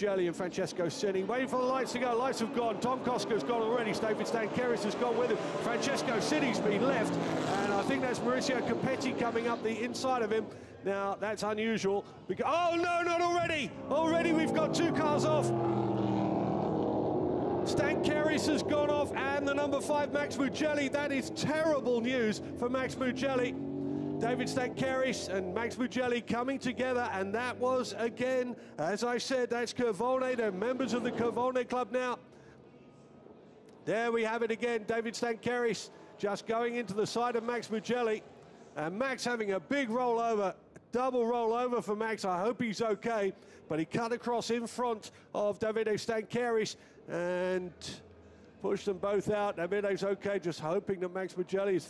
Jelly and Francesco Sini. Waiting for the lights to go. Lights have gone. Tom Koska's gone already. David Stancheris has gone with him. Francesco Sini's been left. And I think that's Mauricio Copetti coming up the inside of him. Now, that's unusual. Because, oh, no, not already. Already we've got two cars off. Stancheris has gone off and the number five, Max Mugelli. That is terrible news for Max Mugelli. David Stancheris and Max Mugelli coming together, and that was, again, as I said, that's Curvone. They're members of the Curvone Club now. There we have it again, David Stancheris just going into the side of Max Mugelli. And Max having a big rollover, double rollover for Max. I hope he's okay. But he cut across in front of Davide Stancheris and pushed them both out. Davide's okay, just hoping that Max Mugelli is